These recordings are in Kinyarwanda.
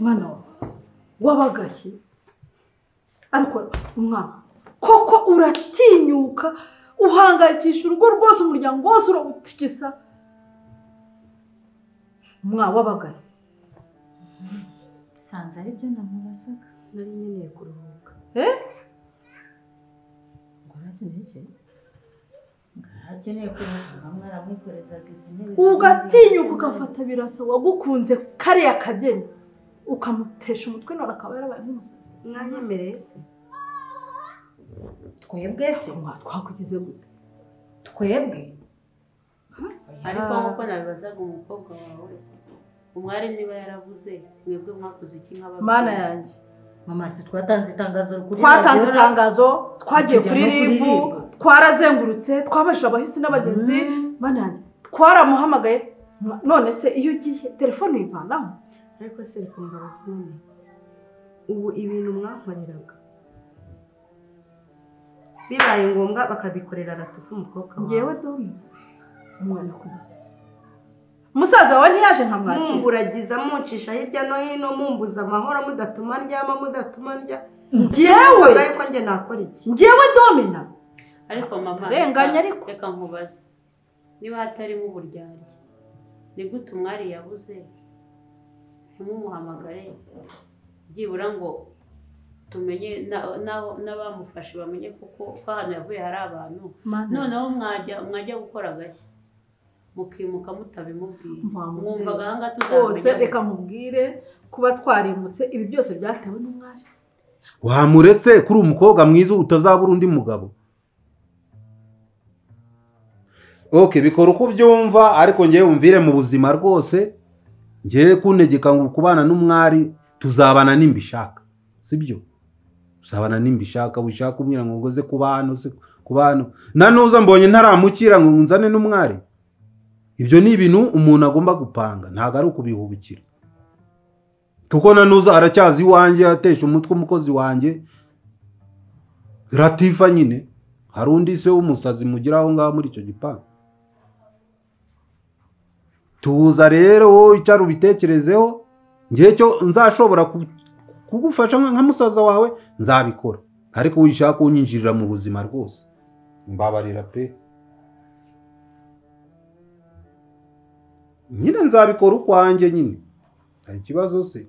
mwana wawe wabagashye ariko umwana koko uratinyuka uhangayikisha urugo rwose umuryango wose urawutigisa umwana wabagaye sanze ari byo namubazaga nari nkeneye kuruhuka eh ngo urakeneye iki akeneye kuruhuka hamwe aramwikorezaga izi ntebe ugatinyuka ugafata birasa wagukunze kariya kageni ukamutesha umutwe none akaba yarabaye nk'umusazi mwanyemereye se twebwe se umwana twakugize gute twebwe ariko nk'uko nabibazaga umukobwa wawe umwari niba yaravuze mwebwe mwakoze iki nk'ababyeyi mana yanjye mama si twatanze itangazo kuri twatanze itangazo twagiye kuri ribu RIB. twarazengurutse twabajije abahisi n'abagenzi. Mm. mana yanjye twaramuhamagaye none se iyo ugiye telefone uyivanaho? Ariko se reka mbabazi none ubu ibintu mwankoreraga bibaye ngombwa bakabikorera ratufu umukobwa wawe. Ngewe dore umwana kugeza. Umusaza wawe ntiyaje nkamwakira mumburagiza muncisha hirya no hino mumbuza amahoro mudatuma ndyama mudatuma ndya. Ngewe! Yuko njye nakora iki? Ngewe domina! Ariko mama Arenganya reka- ariko. reka nkubaze. Niba hatarimo uburyarya ni gute umwari yabuze? Ntimumuhamagare. Byibura ngo tumenye na- na- n'abamufashe bamenye kuko ko ahantu yavuye hari abantu. Noneho mwajya mwajya gukora agashya mukimuka mutabimubwiye. Mwumvaga ahangaha rwose tuzamenya. Reka nkubwire kuba twarimutse ibi byose byatewe n'umwari wamuretse kuri umukobwa mwiza utazabura undi mugabo. Ok bikora uko ubyumva ariko ngewe wumvire mu buzima rwose ngewe kuntegeka ngo kubana n'umwari tuzabana nimbishaka. Sibyo? Tuzabana nimbishaka wishaka umwira ngo ngoze kuba hano se kuba hano na nuza mbonye ntaramukira ngo nzane n'umwari. Ibyo ni ibintu umuntu agomba gupanga. Ntabwo ari ukubihubukira. Kuko na nuza aracyazi iwanjye atesha umutwe umukozi wanjye. Ratifa nyine. Hari undi se w'umusazi mugira aho ngaho muri icyo gipangu. Tuza rero wowe icyari ubitekerezeho ngewe cyo nzashobora ku- kugufasha nka musaza wawe nzabikora. Ariko wishaka kunyinjirira mu buzima rwose. Mbabarira pe. Nyine nzabikora ukwanjye nyine. Hari ikibazo se?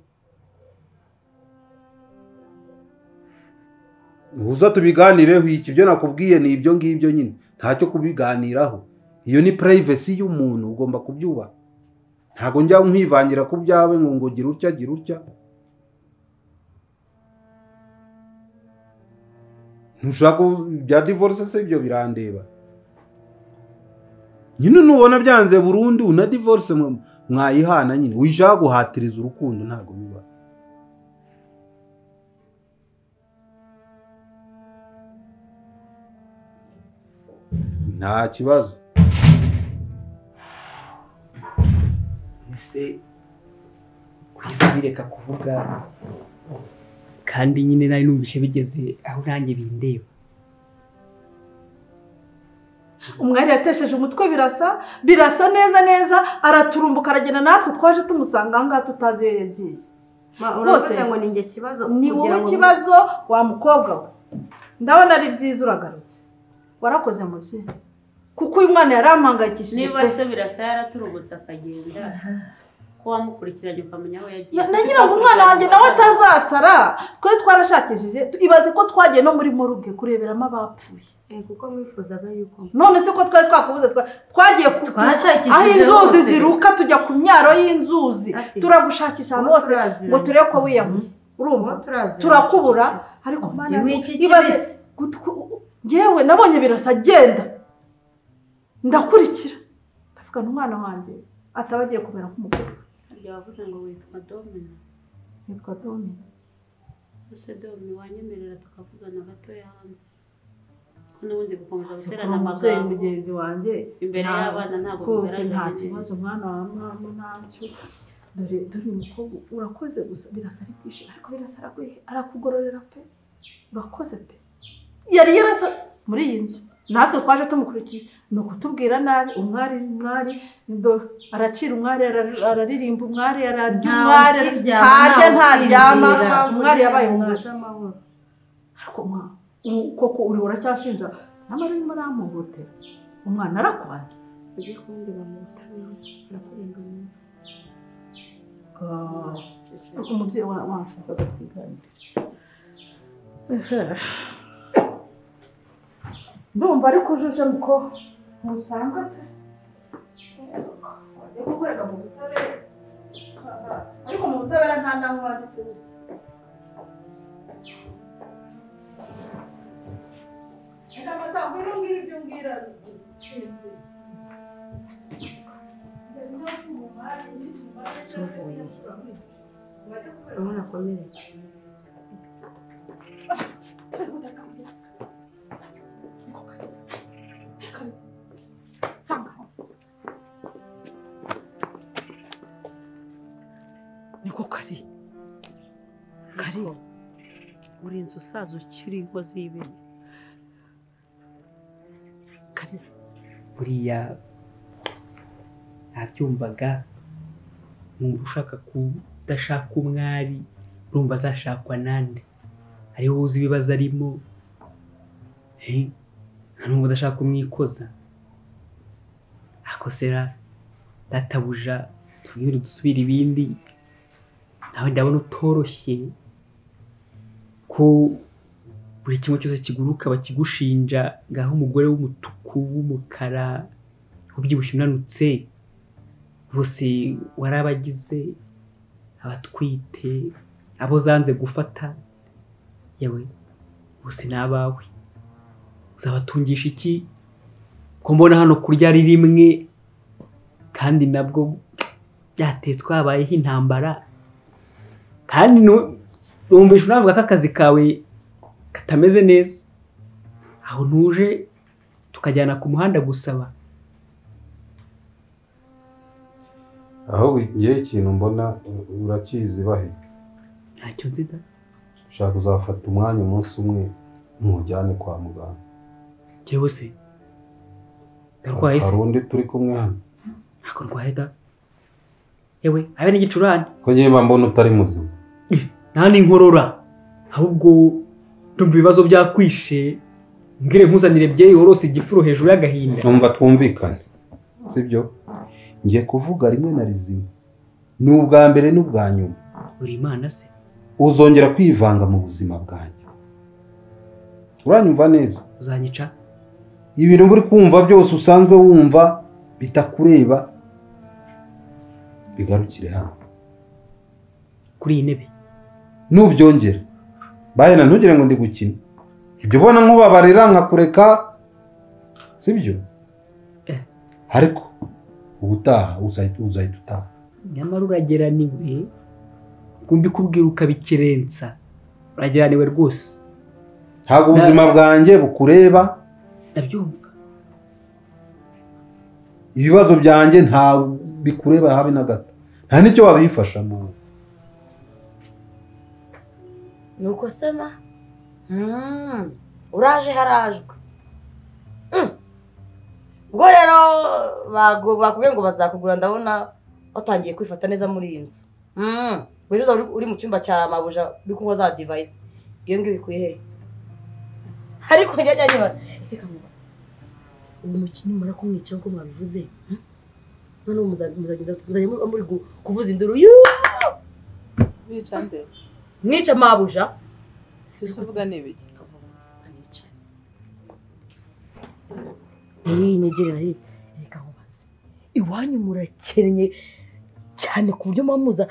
Uza tubiganireho iki? Ibyo nakubwiye ni ibyo ngibyo nyine. Ntacyo kubiganiraho. Iyo ni purayivesi y'umuntu ugomba kubyubaha ntabwo njya nkwivangira ku byawe ngo ngo gira utya gira utya. Ntushaka bya divorce se? Ibyo birandeba. Nyine nubona byanze burundu na divorce mwa- mwayihana nyine. Wishaka guhatiriza urukundo ntabwo biba. Nta kibazo. Ese kugeza bireka kuvuga kandi nyine nari numvise bigeze aho nanjye bindeba. Umwari yatesheje umutwe birasa birasa neza neza araturumbuka aragenda natwe twaje tumusanga aha ngaha tutazi iyo yagiye. Uravuze ngo ni njye kibazo ni wowe kibazo wa mukobwa we. Ndabona ari byiza uragarutse. Warakoze mubyeyi. Kuko uyu mwana yari amuhangayikishije niba se birasa yaraturubutse akagenda ko wamukurikiranye ukamenya aho yagiye. Na- nagira ngo umwana wanjye nawe atazasara. Twari twarashakishije tu- ibaze ko twagiye no muri moruge kureberamo abapfuye. Eh, kuko mwifuzaga yuko none se ko twari twakubuze twa- twagiye aho inzuzi ziruka tujya ku myaro y'inzuzi. Turagushakisha ahantu hose ngo turebe ko wiyahuye. Urumva? Uwo turaziranye. turakubura. Ariko w'iki ibaze njyewe nabonye birasa agenda. Ndakurikira. Ndavuga umwana wanjye ataba agiye kumera nk'umukuru harya wavuze ngo witwa domina yitwa domina ese domi wanyemerera tukavugana gatoya hanze n'ubundi gukomeza guterana amagambo. mugenzi wanjye imbere y'abana ntabwo rwose nta kibazo mwana wa mama ntacyo. Dore dore uyu mukobwa urakoze gusa birasa ari kwishima ariko birasa arakugororera pe. Urakoze pe. Yari yarasa muri iyi nzu. Natwe twaje tumukurikiye. Ni ukutubwira nabi umwari umwari aracira umwari ara- araririmba umwari ararya umwari ntarya ntaryama umwari yabaye umwari. koko uri uracyashinja nyamara urimo uramuhotera umwana arakwanze ujye kumbwira mu butabera arakurenganura umubyeyi wa- washakaga twiganira ndumva ariko ujuje muko ntusanzwe pe wajya gukorera mu butabera? Ariko mu butabera nta ntango wanditse. Reka amagambo ino ngira ibyo ngira nshinze urabona akomeretse urinze usaza ukiri inkozi y'ibibi buriya nabyumvaga numva ushaka kudashaka umwari urumva azashakwa nande hariho uzi ibibazo arimo? He nta n'umwe udashaka kumwikoza. Akosera databuja tubwire dusubire ibindi. Nawe ndabona utoroshye. Ko buri kimwe cyose kiguruka bakigushinja ngaho umugore w'umutuku w'umukara ubyibushye unanutse bose warabagize abatwite abo zanze gufata yewe bose ni abawe. Uzabatungisha iki? Ko mbona hano kurya ari rimwe kandi nabwo byatetswe habayeho intambara kandi numvisha unavuga ko akazi kawe katameze neza. Aho ntuje tukajyana ku muhanda gusaba. Ahubwo ngewe ikintu mbona urakizi bahe ntacyo nzi da. Ushaka uzafata umwanya umunsi umwe ntujyane kwa muganga. Njyewe se ndarwaye se. Hari undi turi kumwe hano? Ntabwo ndwaye da. Yewe habe n'igicurane. Ko ngewe mbona utari muzima? Nta n'inkorora. Ahubwo ndumva ibibazo byakwishe. Mbwire nkuzanire byeyi worose igipfuro hejuru y'agahinda. Numva twumvikane sibyo? Ngiye kuvuga rimwe na rizima. Ni ubwa mbere n'ubwa nyuma. Uri imana se? Uzongera kwivanga mu buzima bwanjye. Uranyumva neza? Uzanyica? Ibintu uri kumva byose usanzwe wumva bitakureba bigarukire hano. Kuri iyi ntebe? Nubyongera bayena ntugire ngo ndi gukina ibyo ubona nkubabarira nkakureka sibyo? Eh. ariko ubutaha uzahita utaha. Nyamara urageraniwe ngo mbikubwira ukabikerensa urageraniwe rwose. Ntabwo ubuzima bwanjye bukureba. Ndabyumva ibibazo byanjye nta bikureba habe na gato. Nta n'icyo wabifashamo nuko sema Mm, uraje harajwe Mm. ubwo rero bakubwiye ngo bazakugura ndabona watangiye kwifata neza muri iyi nzu. Mm. wicuza uri mu cyumba cya mabuja uri kunywa za divayisi iyo ngiyo bikuye hehe ariko njya njya ese kamubaza ubu mukino mura kumwica nk'uko mwabivuze? Hmm? noneho muza- muzageza muzajya muri kuvuza induru. Yuuu! Bica nde? Mwica mabuja iyi nyegerera reka nkubaze iwanyu murakennye cyane ku buryo muba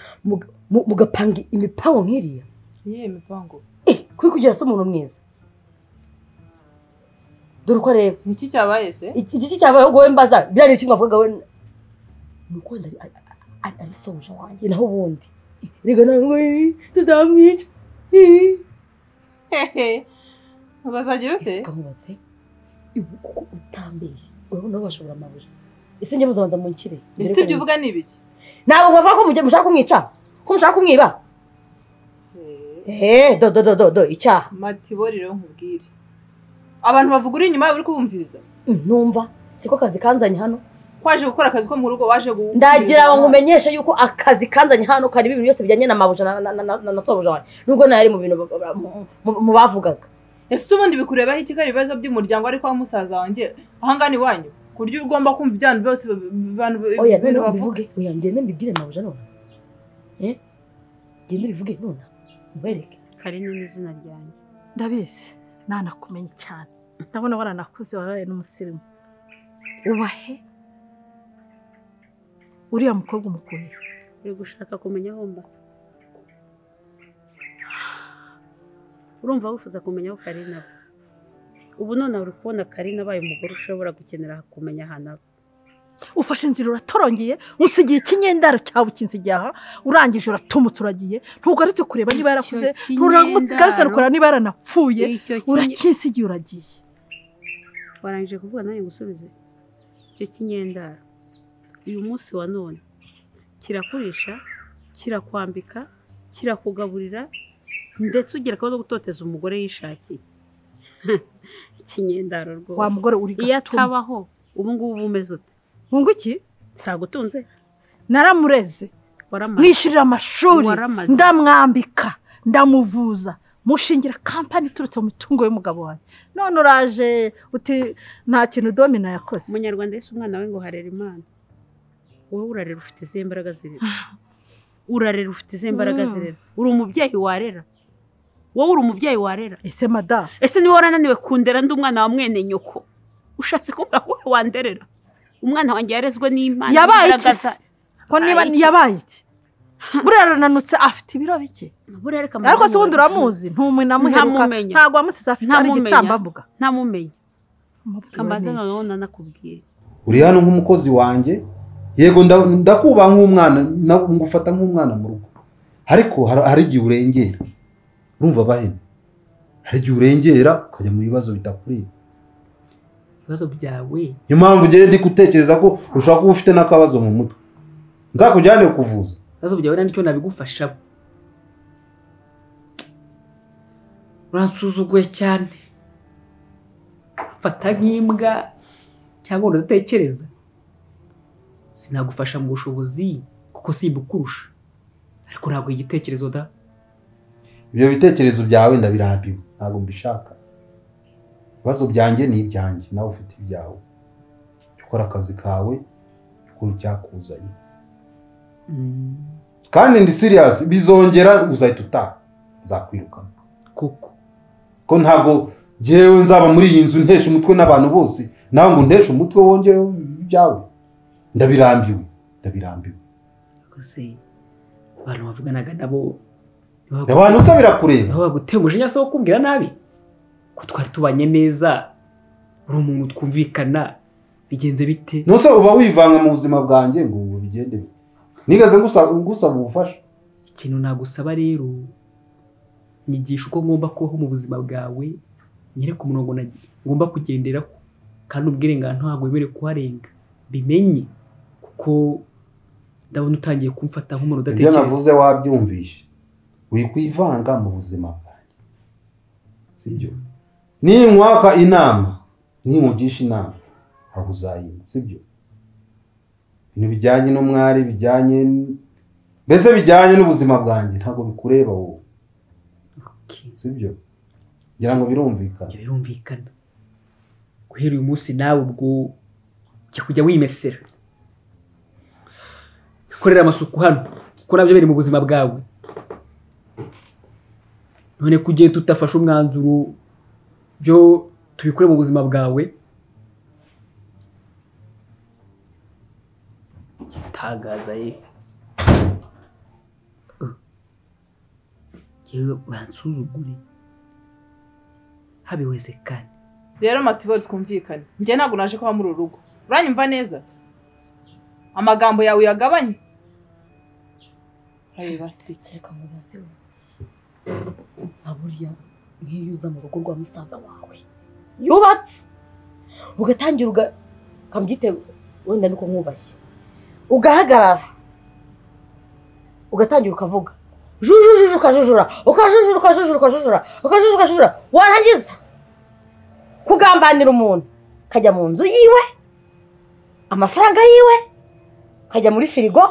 mugapanga imipango nk'iriya niyo mipango eh kuri kugira se umuntu mwiza dore uko areba iki cyabaye se iki cyabaye ahubwo we mbaza biriya ni ibyo mwavugaga we ni uko ari sobuja wanjye naho ubundi nawe "Eh, tuzamwica eh." hehe. Bazagira ute kamubaze ibu kuko utambeshye urabona bashobora amabuye ese njye muzabanza mu nkire ese ibyo uvuga ni ibiki ntabwo bavuga ko muge- mushaka kumwica ko mushaka kumwiba eee do do do do do icyaha matibo rero nkubwire abantu bavuga uri inyuma yawe uri kubumviriza? Mm, numva. Siko kazi kanzanye hano? Kwaje gukora akazi ko mu rugo waje gu- ndagira ngo nkumenyeshe yuko akazi kanzanye hano karimo ibintu byose bijyanye na mabuja na- na- na- na- na sobuja wanjye. Nubwo nari mu bintu mu- bavugaga. Ese ubundi bikurebaho iki ko ari ibibazo by'umuryango ariko wa musaza wanjye? Ahangana iwanyu ku buryo ugomba kumva ibyantu byose ba- ba- abantu ba- oya ngende mbibwire mabuja none. Eh? Ngende bivuge none. Nkwereke karine ni izina ryanjye. Ndabizi. Nanakumenye cyane. Ndabona waranakuze wabaye n'umusirimu. Ubahe uriya mukobwa umukuye. Uri gushaka kumenya aho mba? Urumva wifuza kumenya aho karine aba? Ubu none uri kubona karine abaye umugore ushobora gukenera kumenya ahantu aba? Ufashe inzira uratorongeye usigiye ikinyendaro cyawe ukinsigiye aha urangije uratumutse uragiye ntugarutse kureba niba yarakuze Icyo nturamutse ugarutse kureba niba yaranapfuye urakinsigiye uragiye. Warangije kuvuga nanjye gusubize icyo kinyendaro? Uyu munsi wa none. Kirakurisha kirakwambika kirakugaburira ndetse ugira akabazo ko gutoteza umugore yishakiye. Ikinyendaro rwose. Wa mugore uri iyo atabaho ubu ngubu uba umeze ute? Nkungu iki? Sagutunze. Naramureze. Mwishyurira amashuri. Ndamwambika. Ndamuvuza. Mushingira kampani iturutse mu mitungo y'umugabo wanjye. None uraje uti nta kintu domino yakoze. Umunyarwanda yise umwana we ngo harera imana wowe urarera ufite izihe mbaraga zirera urarera ufite izihe mbaraga Mm. zirera uri umubyeyi warera. Wowe uri umubyeyi warera. Ese madamu ese niba warananiwe kundera ndi umwana wa mwene nyoko? Ushatse kuvuga ko wowe wanderera? Umwana wanjye yarezwe n'imana yabaye iki se? ko niba Yabaye iki? buriya arananutse afite ibiro bike. Ariko se ubundi uramuzi? Ntumunamuheruka Ntamumenya. ntabwo wamusize afite ari igitambambuga ntamumenya. N'iki? noneho nanakubwiye. Uri hano nk'umukozi wanjye? Yego nda- ndakubaha nk'umwana na- ngufata nk'umwana mu rugo. Ariko hari igihe urengera. Urumva bahene hari igihe urengera ukajya mu bibazo bitakureba ibibazo byawe? Niyo mpamvu ugiye ndi gutekereza ko ushobora kuba ufite n'akabazo mu mutwe. Nzakujyane kuvuza. Ibibazo byawe ni cyo nabigufashamo. Uransuzuguye cyane. Fata nk'imbwa cyangwa udatekereza sinagufasha mu bushobozi kuko simbukurusha. Ariko ntabwo igitekerezo da? Ibyo bitekerezo byawe ndabirambiwe ntabwo mbishaka. Ibibazo byanjye ni ibyanjye. Nawe ufite ibyawe. Ukora akazi kawe ukora icyakuzanye. Kandi ndi siriyasi bizongera uzahita utaha nzakwirukana koko. Ko ntabwo ngewe nzaba muri iyi nzu ntesha umutwe n'abantu bose. Nawe ngo nteshe umutwe wongereho ibyawe. Ndabirambiwe. Ndabirambiwe. Abantu bavuganaga nabo. Abantu usa birakureba ni ho baguteye umujinya se wo kumbwira nabi. Ko twari tubanye neza. Uri umuntu twumvikana. Bigenze bite? Ntuse uba wivanga mu buzima bwanjye ngo ubu bigende nigeze ngusaba ubufasha. Ikintu nagusaba rero nyigisha uko ngomba kubaho mu buzima bwawe. Nyere ku murongo ngomba kugenderaho. Kandi ubwire ngo aha ntabwo wemerewe kuharenga. Bimenye kuko ndabona utangiye kumfata nk'umuntu ibyo udatekereza. navuze wabyumvishe wikwivanga mu buzima bwanjye. Sibyo ninkwaka inama ninkugisha inama. Aho uzayima sibyo ibintu bijyanye n'umwari bijyanye mbese bijyanye n'ubuzima bwanjye ntabwo bikureba wowe. Sibyo ngira ngo birumvikana. Ibyo birumvikana guhera uyu munsi nawe ubwo ujya kujya wimesera. Korera amasuku hano. Kuko na byo biri mu buzima bwawe. None ko ugiye tutafashe umwanzuro byo tubikore mu buzima bwawe gitangaza ye. Yewe uransuzugure. Habiweze kane. Rero matibo twumvikane. Njye ntabwo naje kuba muri uru rugo. Uranyumva neza? Amagambo yawe uyagabanye? Reka mubaze buriya nk'iyo uza mu rugo rwa musaza wawe yubatse ugatangira uga ukabyite wenda nuko mwubashye ugahagarara ugatangira ukavuga jujujuju ukajujura ukajujura ukajujura ukajujura ukajujura ukajujura warangiza kugambanira umuntu ukajya mu nzu yiwe amafaranga yiwe ukajya muri firigo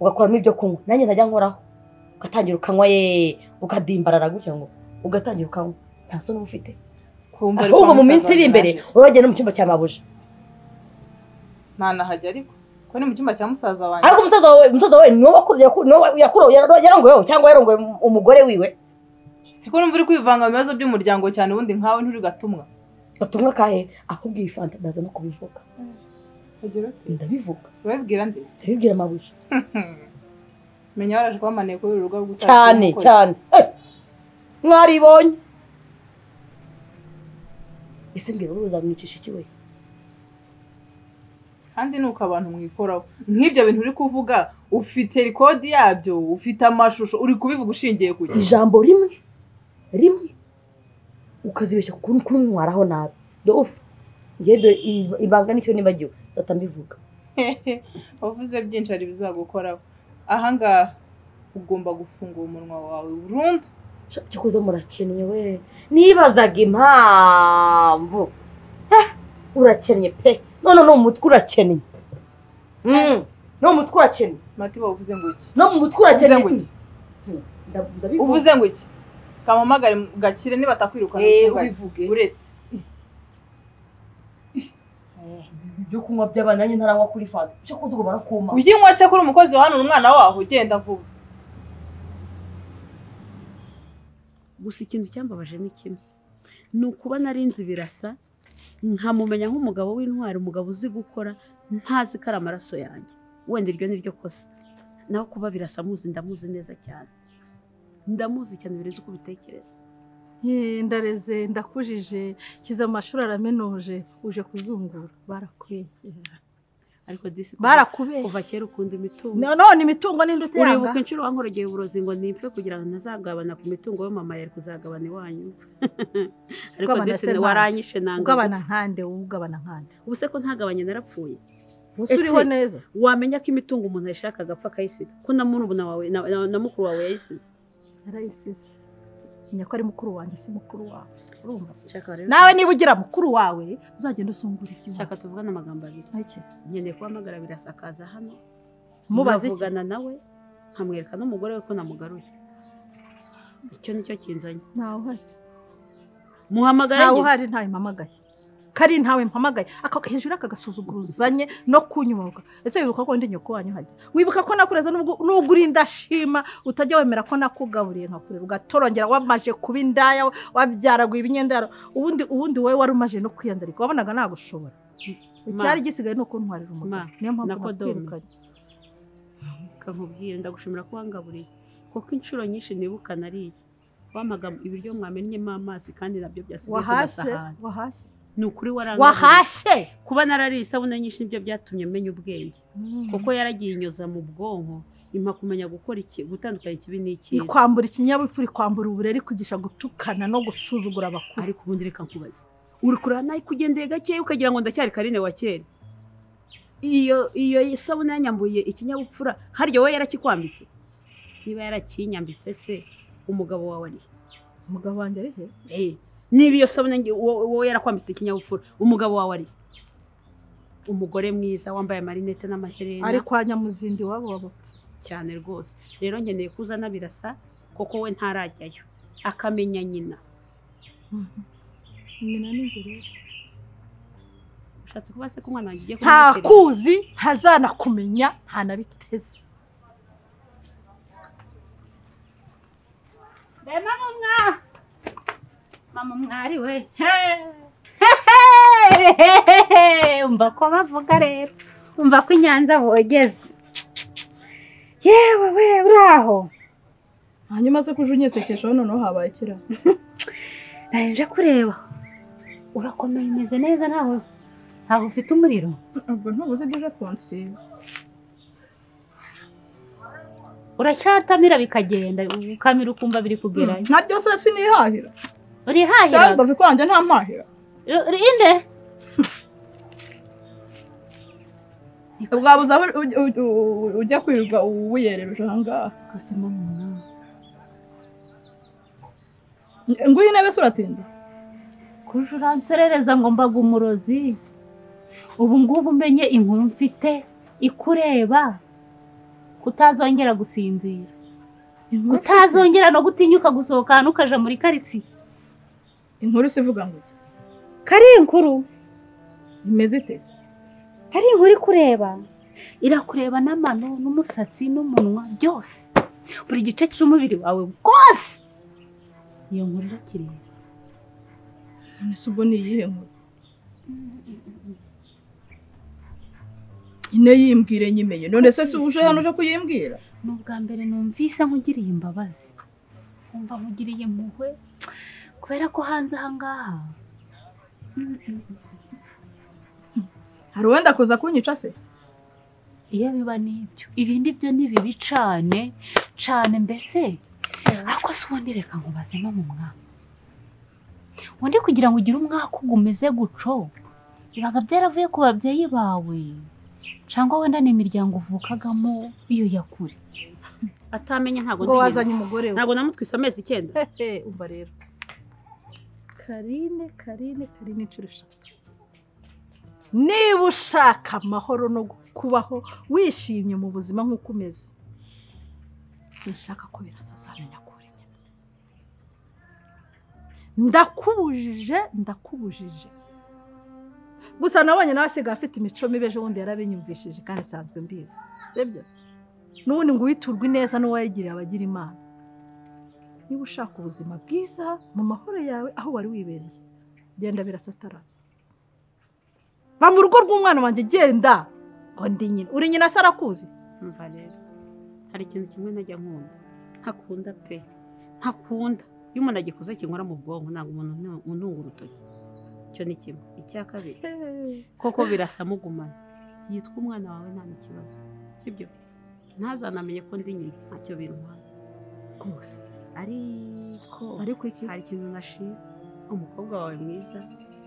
ugakuramo ibyo kunywa. Nanjye ntajya nkoraho. Ugatangira ukanywa ye ukadimbarara gutya ngo ugatangira ukanywa. Nta soni uba ufite. Ahubwo mu minsi iri imbere uragenda mu cyumba cya mabuja. Ntanahajya ariko. Ko ni mu cyumba cya musaza wanjye? Ariko umusaza wawe umusaza wawe yakuru- yaro- yarongoyeho cyangwa yarongoye umugore wiwe. Siko numva uri kwivanga mu bibazo by'umuryango cyane ubundi nkawe nturi gatumwa. Gatumwa kahe ahubwo iyi fanta ndaza no kubivuga. Ndabivuga. Urabibwira nde? Ndabibwira amabuja menya waraje kubamaniye kuri uru rugo rwo gutanga cyane cyane mwaribonye. Ese mbwira wowe uzamwicisha iki we? Kandi ni uko abantu mwikoraho. Nk'ibyo bintu uri kuvuga ufite rikodi yabyo ufite amashusho uri kubivuga ushingiye ku ijambo rimwe rimwe ukazibeshya kuri kumwaraho nabi. Ibanga ni cyo nibagiwe nzata mbivuga wavuze byinshi hari ibizagukoraho ahangaha ugomba gufungura umunwa wawe burundu cyakoze murakennye we nibazaga impamvu urakennye pe. None no mu mutwe urakennye no mu mutwe urakennye matiba uvuze ngo iki no mu mutwe urakennye ngo iki Nda- ndabivuga. uvuze ngo iki kampamagare gakire niba atakwirukana Eh, uretse. Ibyo kunywa by'abana nanjye ntaranywa kuri fanta cyakoze ubwo barakuma uyinywa se kuri umukozi wa hano uri umwana waho ugenda vuba. Gusa ikintu cyambabaje ni kimwe. Ni ukuba narinzi birasa nkamumenya nk'umugabo w'intwari umugabo uzi gukora ntazi ko ari amaraso yanjye. Wenda iryo ni ryo kosa. Naho kuba birasa muzi ndamuzi neza cyane. Ndamuzi cyane birenze uko ubitekereza. Ndareze ndakujije kiza amashuri aramenuje uje kuzungura. Barakubeshyera ariko disi kuva- kera ukunda imitungo. No- none imitungo ninde uteyanga uribuka inshuro wankorogeye uburozi ngo nimpfe kugira ngo ntazagabana ku mitungo yo mama yari kuzagabana iwanyu. Ariko disi waranyishe nanga ugabana nkande wowe ugabana nkande. Ubu se ko ntagabanye narapfuye. Uriho neza. wamenya ko imitungo umuntu ayishaka agapfa akayisiga? Ko na murumuna wawe na mukuru wawe yayisize? Yarayisize. Menya ko ari mukuru wanjye si mukuru wawe urumva nawe niba ugira mukuru wawe uzagenda usungura ikibazo. Shaka tuvugane amagambo abiri. Nkeneye kuhamagara birasakaza hano. Mubaze iki? nawe nkamwereka n'umugore we ko namugaruye. Icyo ni cyo kinzanye. Ntawe uhari muhamagare ntawe uhari ntawe mpamagaye kari ntawe mpamagaye. Hejuru aka gasuzuguruzanye no kunyubaga ese wibuka ko ndi nyoko wanyu hajya wibuka ko nakureza nubwo uri indashima utajya wemera ko nakugaburiye nkakurera ugatorongera wamaje kuba indaya wabyaraguye ibinyendaro ubundi ubundi wowe wari umaje no kwiyandarika wabonaga nagushobora. Icyari gisigaye ni ukuntwarira umugabo. Niyo mpamvu nakwirukanye. Kankubwire ndagushimira ko wangaburiye. Kuko inshuro nyinshi nibuka nariye. Wamaga ibiryo mwamennyemo amazi kandi na byo byasigaye ku gasahani. wahashye. Ni ukuri wahashye kuba narariye isabune nyinshi ni byo byatumye menya ubwenge. Kuko yaragiye inyoza mu bwonko impa kumenya gukora iki gutandukanya ikibi n'icyiza ikwambura ikinyabupfura ikwambura uburere ikugisha gutukana no gusuzugura abakuru. Ariko ubundi reka nkubaze. Uri kureba nawe kugendeye gakeya ukagira ngo ndacyari karine wa kera. Iyo iyo isabune yanyambuye ikinyabupfura harya wowe yarakikwambitse? Niba yarakinyambitse se umugabo wawe ari he? umugabo wanjye ari he? Eh, niba iyo sabune wowe yarakwambitse ikinyabupfura umugabo wawe ari? Umugore mwiza wambaye amarinete n'amaherena. Ari kwa nyamuzindi wabo wabapfa cyane rwose. Rero nkeneye kuza birasa kuko we ntarajyayo. Akamenya nyina. Nyina n'ingere ushatse kuba se ko umwana wanjye ugiye nta kumwiterera? kuzi ntazanakumenya ntanabiteze. Mama mwa mama mwari we. Umva ko bavuga rero. Umva ko inyanza bogeze yewe we uraho hanyuma se kuje unyesekeshaho noneho habaye kira nje kureba. Urakomeye umeze neza ntawe ntabwo ufite umuriro? Ubwo ntubuze ibyo uje kunsiba. Uracyatamira bikagenda. Ukamira ukumva biri kugerayo nta byose sinihahira urihahira cyangwa davi kwanjye nta mpahira inde bwabuze aho uj- uj- uj- ujya kwirirwa wiyerereje aha ngaha nguyu intebe se uratinda kuje uranserereza ngo mbaga umurozi ubu ngubu umenye inkuru mfite ikureba kutazongera gusinzira kutazongera no gutinyuka gusohoka ahantu ukaja muri karitsiye inkuru se ivuga ngo kari inkuru imeze iteze hari inkuru ikureba irakureba n'amano n'umusatsi n'umunwa byose. Buri gice cy'umubiri wawe bwose iyo nkuru irakireba. None se ubwo ni iyihe nkuru? Ine yimbwire nyimenye. None se si uje hano uje kuyimbwira? Ni ubwa mbere numvise nkugiriye imbabazi. Nkumva nkugiriye impuhwe. Kubera ko hanze aha ngaha mm. hari uwenda kuza kunyica se? Iyo biba n'ibyo. Ibindi byo ni bibi cane cane mbese? Ariko si ubundi reka ngo bazemo mu mwaka. Ubundi kugira ngo ugire umwaka umeze guco bibaga byaravuye ku babyeyi bawe. Cyangwa wenda ni imiryango uvukagamo iyo yakure atamenya ntabwo wazanye nyina. umugore we. Ntabwo namutwise amezi icyenda. Hehe umva rero. Karine karine karine inshuro eshatu. Niba ushaka amahoro no kubaho wishimye mu buzima nk'uko umeze. Sinshaka ko birasa azamenya ko uri nyina ndakubujije ndakubujije. Gusa nabonye nawe asigaye afite imico mibi ejo bundi yarabinyumvishije kandi isanzwe mbizi. Sibyo? N'ubundi ngo uwiturwe neza n'uwayigiriye abagira imana. Niba ushaka ubuzima bwiza mu mahoro yawe aho wari wibereye genda birasataraza va mu rugo rw'umwana wanjye genda. Ngo ndi nyina. Uri nyina se arakuzi mva rero. Hari ikintu kimwe najya nkunda. Ntakunda pe. Ntakunda iyo umuntu agikoze kinkora mu bwonko ntabwo umuntu untunga urutoki. Icyo ni kimwe. Icya kabiri koko birasa mugumana. Yitwa umwana wawe nta n'ikibazo sibyo? Ntazanamenye ko ndi nyina. Ntacyo bintwara rwose. Ariko ariko iki? hari ikintu nashima umukobwa wawe mwiza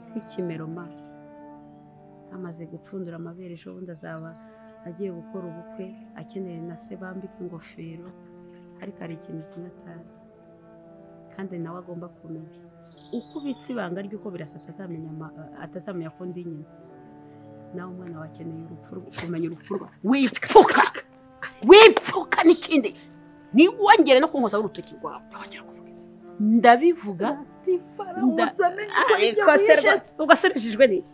nk'ikimero ma. Amaze gupfundura amabere ejo bundi azaba agiye gukora ubukwe akeneye na se bambika ingofero. Ariko hari ikintu kimwe atazi. Kandi nawe agomba kumenya. Uko ubitse ibanga ry'uko birasa atazamenya ko ndi nyina. Nawe umwana wawe akeneye urupfu kumenya urupfu rwe wipfuka! Wipfuka n'ikindi! Ntiwongere no kunkozaho urutoki rwawe. Ndabivuga. Ubwo se urishijwe n'iki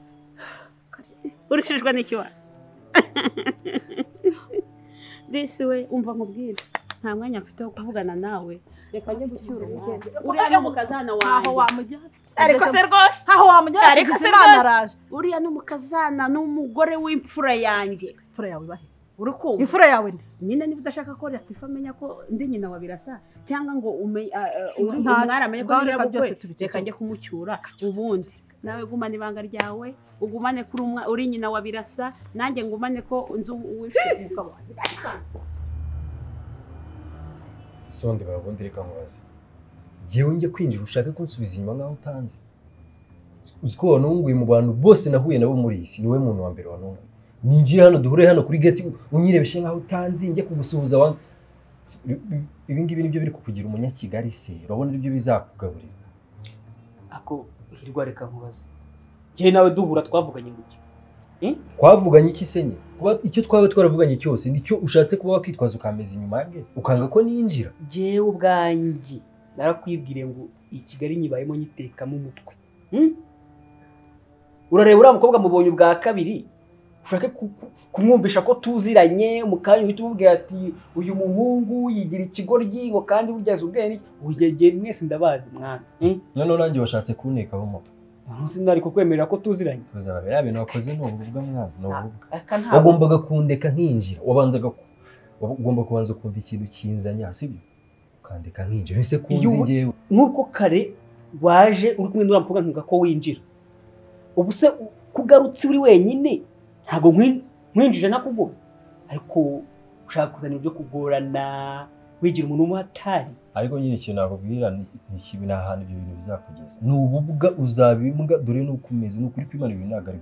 urishijwe n'iki wa? Disi we umva nkubwire. Nta mwanya mfite wo kuvugana nawe. Reka njye gucyura umugeni. Uriya ni umukazana ntaho wanjye. wamujyana. Ariko se rwose. Ntaho wamujyana ariko se rwose. uriya ni umukazana ni umugore w'imfura yanjye. Imfura yawe ibahe? Uri kumva imfura yawe nyine niba udashaka ko latifa amenya ko ndi nyina wa birasa cyangwa ngo umwari amenye ko nyirabukwe byose reka njye kumucyura ubundi. nawe gumana ibanga ryawe ugumane kuri umwa- uri nyina wa birasa nanjye ngumane ko nzi uwifuza umugabo wanjye sonde babundi reka nkubaze. Ngewe njye kwinjira ushake kunsubiza inyuma nk'aho utanzi uzi ko wanunguye mu bantu bose nahuye nabo muri iyi si. Niwe muntu wa mbere wanunguye. Ninjire hano duhure hano kuri geti unyirebeshe nk'aho utanzi njye kugusuhuza wa ibi ngibi ni byo biri kukugira umunyakigali se. Urabona ari byo bizakugaburira. Ako hirwa reka nkubaze. Njyewe nawe duhura twavuganye ngo iki twavuganye iki se nye? Kuba icyo twaba twaravuganye cyose ni cyo ushatse kuba wakwitwaza ukameza inyuma yanjye ukanga ko ninjira? Njyewe ubwanjye narakwibwiriye ngo iyi kigali nyibayemo nyitekamo umutwe. Hmm? urareba uriya mukobwa mubonye ubwa kabiri? Ushake ku- ku- kumwumvisha ko tuziranye mu kanya uhita umubwira ati uyu muhungu yigira ikigoryi ngo kandi burya azi ubwenge uyegeye mwese ndabazi mwana Hmm? noneho nanjye washatse kuntekaho moto. Ntuzi nari kukwemerera ko tuziranye. Kuzaba biriya bintu wakoze ni ububwa mwana ni aka ntabwo wagombaga kundeka nkinjira. Wabanzaga ugomba kubanza kumva ikintu kinzanya sibyo ukandeka nkinjira. Ese kunzi ngewe nk'uko kare waje uri kumwe n'uriya mukobwa ntuga ko winjira. Ubu se kugarutse uri wenyine? Ntabwo nkwi- nkwinjije nakuguma ariko ushaka kuzana ibyo kugorana wigira umuntu w'umuhatari ariko nyine ikintu nakubwira ni ni kibi ni ahantu ibyo bintu bizakugeza. Ni ububwa uzabimbwa dore n'uko umeze ni ukuri kwimana ibintu ntabwo ari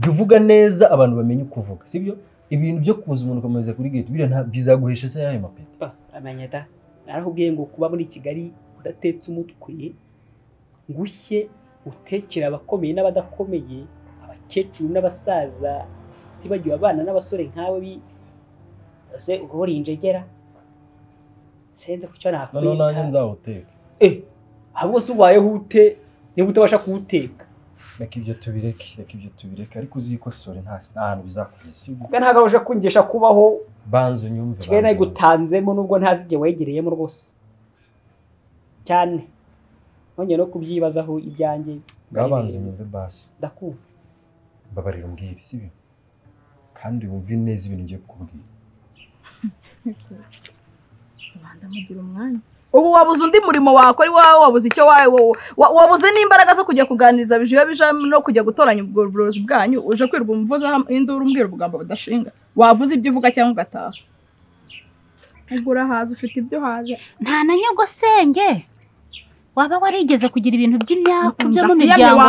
byo uvuga neza abantu bamenye uko uvuga sibyo ibintu byo kuza umuntu ukameze kuri gate biriya bizaguhesha se yayo mapeti? Amenya da narakubwiye ngo kuba muri kigali udatetse umutwe ngo ushye utekere abakomeye n'abadakomeye abakecuru n'abasaza utibagiwe abana n'abasore nkawe bi ese uri injegera senze ku cyo noneho nanjye nakwita nzawuteka. Eh ahubwo se ubayeho ute? Niba utabasha kuwuteka. Reka ibyo tubireke reka ibyo tubireke. Ariko uzikosore nta hantu bizakugeza si ubwo ntabwo arusha kungisha kubaho. Banza unyumve kigali nayigutanzemo nubwo ntazi igihe wegereyemo rwose. Cyane. Nongeye no kubyibazaho ibyanjye. Ngaho banza unyumve basi. Ndakumva. Mbabarira umbwire sibyo kandi wumve neza ibintu ngiye kukubwira. Rubanda mugira umwanya. Ubu wabuze undi murimo wakora iwawe wabuze icyo wawe wa- wa- wabuze n'imbaraga zo kujya kuganiriza bijiya bija no kujya gutoranya ubwo burozi bwanyu uje kwirirwa umuvuza induru umbwira ubugambo budashinga. Wavuze ibyo uvuga cyangwa ugataha? Ubwo urahaza ufite ibyo uhaje nta na nyogosenge. Waba warigeze kugira ibintu by'imyaka byo mu miryango.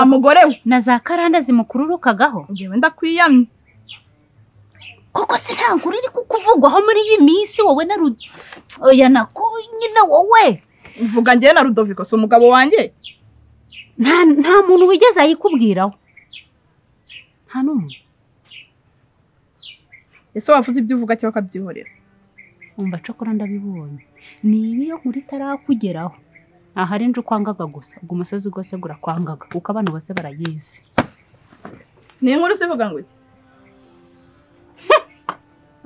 na za karanda zimukururukagaho. Ngewe ndakwiyamye. Koko si nta nkuru iri kukuvugwaho muri iyi minsi wowe na oya nako nyine wowe. Mvuga ngewe na rudoviko si umugabo wanjye nta muntu wigeze ayikubwiraho nta n'umwe ese wavuze ibyo uvuga cyangwa ukabyihorera? Umva cokora ndabibonye. Niba iyo nkuru itarakugeraho. Ahari nje ukwangaga gusa. Ubwo umusozi rwose gurakwangaga kuko abantu bose barayizi. Ni inkuru zivuga ngo iki?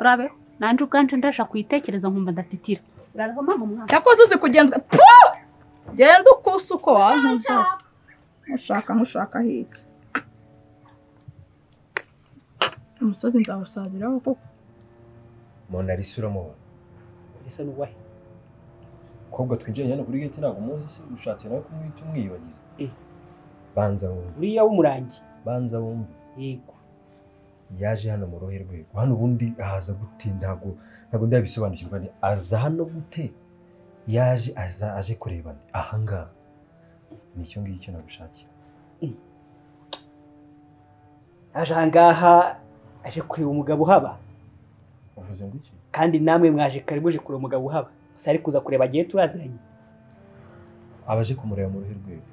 Urabeho nanjye ubwanje ndasha kuyitekereza nkumva ndatitira. Urabeho mama mwana cyakoze uzi kugenda? Genda ukusa uko wantuza mushaka mushaka hirya umusozi nzawusaziraho kuko umuntu arisa uramubona? Ese nuwahe kobwa twinjiranye hano kuri gate ntabwo umuzi se. Ushatse nawe kumwita umwibagiza Eh. banza wumve. Uriya w'umurangi? Banza wumve. Yego. Yaje hano mu ruhe rwego hano ubundi ahaza gute? Ntabwo ntabwo ndabisobanukirwa ni aza hano gute? Yaje aza aje kureba nde ahangaha ni icyo ngicyo nagushakiye aje ahangaha aje kureba umugabo uhaba? Uvuze ngo iki? Kandi namwe mwaje kare muje kureba umugabo uhaba? Gusa ari kuza kureba agiye turaziranye abaje kumureba mu ruhe rwego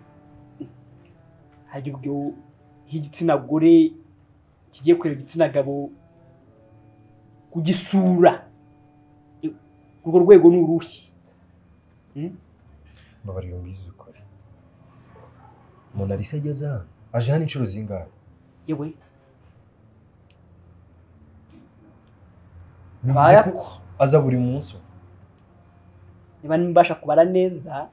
hari ubwo iyo igitsina gore kigiye kureba igitsina gabo kugisura urwo rwego ni uruhe? Mbabarira umbwize ukuri. Umuntu arisa ageze hano. Aje hano inshuro zingahe yewe. Aza buri munsi? Niba mbasha kubara neza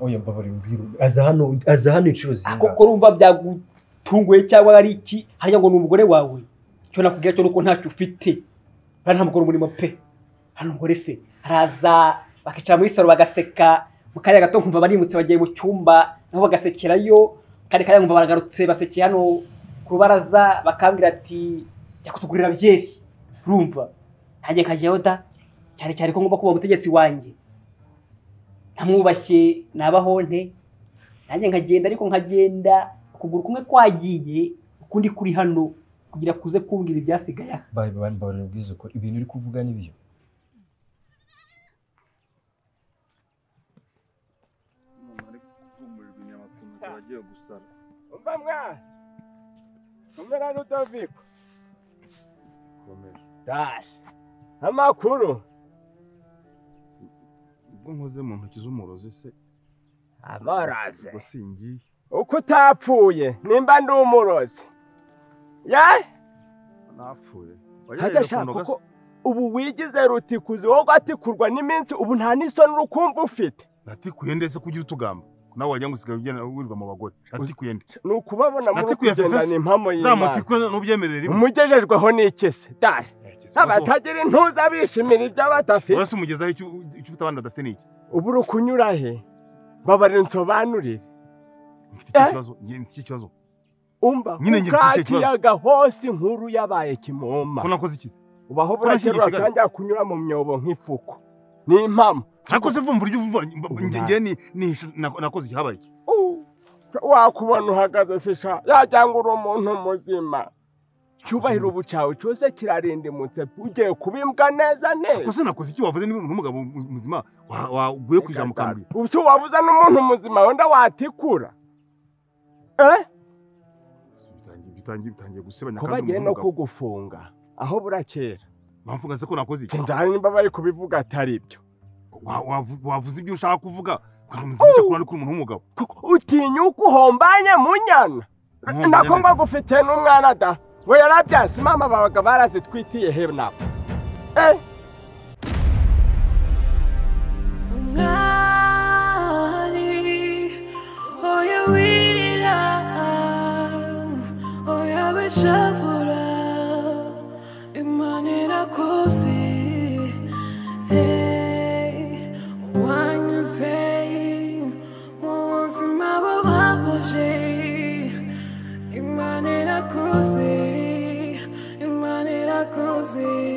oya mbabarira umbwire aza hano aza hano inshuro zingahe koko urumva byagutunguye cyangwa ari iki? Harya ngo ni umugore wawe. Icyo nakubwira cyo nuko ntacyo ufite. Nta mugore umurimo pe. Hano umugore se. Araza bakicara muri salo bagaseka. Mu kanya gato nkumva barimutse bagiye mu cyumba naho bagasekerayo kandi kanya nkumva baragarutse basekeye hano ku rubaraza bakambwira ati jya kutugurira byeri. Urumva. Nanjye nkajyayo da cyane cyane ko ngomba kuba umutegetsi wanjye. Ntamwubashye nabaho nte nanjye nkagenda ariko nkagenda ukuguru kumwe kwagiye ukundi kuri hano kugira kuze kumbwira ibyasigaye aha. Mbabarira umbwize ukuri. Ibintu uri kuvuga ni byo? Agiye gusara umva mwana umera n'udoviko komera. Dare amakuru. Ubwo nkoze mu ntoki z'umurozi se? Amaraze ubwo singiye. Uko utapfuye nimba ndi umurozi ya? Napfuye. Hagashaka kuko ubu wigize rutikuzi wowe ugatikurwa n'iminsi ubu nta n'isoni urukumva ufite. Natikuye ndetse kugira utugamba? Nawe wagira ngo usigaye ugenda wirirwa mu bagore. Natikuye nde? Ni ukubabona muri kugenda ni impamo y'imana. N'ubyemerera rimwe. Umugejejweho n'iki se? Dare abatagira intuza bishimira ibyo badafite uretse umugezaho icyo icyo ufite abandi badafite ni iki ubu uri kunyura he? Babarira nsobanurire. Mfite icyo kibazo? Njye mfite icyo kibazo? Umva Nyine njye mfite icyo kibazo. ukakiyaga hose inkuru yabaye kimoma. Ko nakoze iki? Ubaho burakerura kandi kunyura mu myobo nk'ifuku. Ni impamo nakoze vumvura ibyo ni ni nakoze iki? Habaye iki? Wakubona uhagaze se sha. Yajya ngo uri umuntu muzima. Cyubahiro ubu cyawe cyose kirarindimutse. Ugiye kubimbwa neza neza gusa nakoze iki wavuze niba n'umugabo mu- muzima wa- waguye ku ijambo ukambwira? ubu wabuze n'umuntu muzima wenda watikura? Eh? Bitangiye gusebanya ko kandi bagiye umuntu no kugufunga. Aho burakera. Bamvuga se ko nakoze iki? Sinzahari nimba bari kubivuga atari byo. Wa- wavu- wavuze ibyo ushaka kuvuga? Ukaba muzima cyakora kuri umuntu w'umugabo. Utinyuka uhombanye mu nyana. Nako neza. ngo agufitiye n'umwana da. we yarabyanse mama babaga barazi twitiye hebu nabo eh? shavura imana irakoze wanyuze mu buzima bubabaje imana irakoze così.